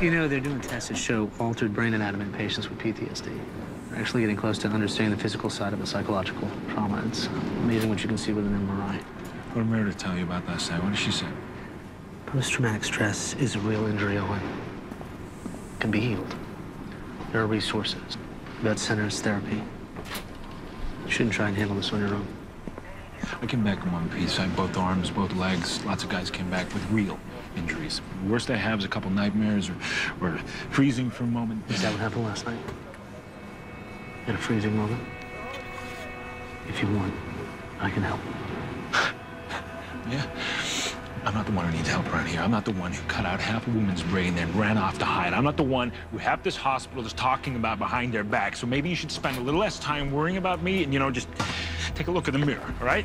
You know, they're doing tests that show altered brain anatomy in patients with PTSD. They're actually getting close to understanding the physical side of a psychological trauma. It's amazing what you can see with an MRI. What did Meredith tell you about last night? What did she say? Post-traumatic stress is a real injury, Owen. It can be healed. There are resources, vet centers, therapy. You shouldn't try and handle this on your own. I came back in one piece. I had both arms, both legs. Lots of guys came back with real injuries. The worst I have is a couple nightmares or, or freezing for a moment. Is that what happened last night? In a freezing moment? If you want, I can help. Yeah. I'm not the one who needs help around here. I'm not the one who cut out half a woman's brain then ran off to hide. I'm not the one who half this hospital is talking about behind their back. So maybe you should spend a little less time worrying about me and, you know, just take a look in the mirror, all right?